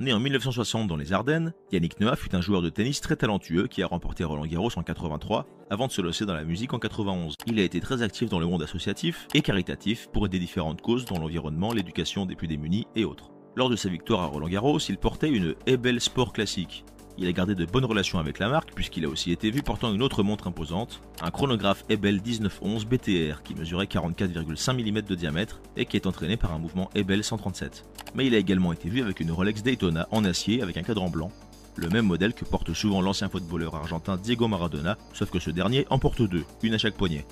Né en 1960 dans les Ardennes, Yannick Noah fut un joueur de tennis très talentueux qui a remporté Roland Garros en 83 avant de se lancer dans la musique en 91. Il a été très actif dans le monde associatif et caritatif pour aider différentes causes dans l'environnement, l'éducation des plus démunis et autres. Lors de sa victoire à Roland Garros, il portait une Ebel Sport classique, il a gardé de bonnes relations avec la marque puisqu'il a aussi été vu portant une autre montre imposante, un chronographe Ebel 1911 BTR qui mesurait 44,5 mm de diamètre et qui est entraîné par un mouvement Ebel 137. Mais il a également été vu avec une Rolex Daytona en acier avec un cadran blanc, le même modèle que porte souvent l'ancien footballeur argentin Diego Maradona, sauf que ce dernier en porte deux, une à chaque poignet.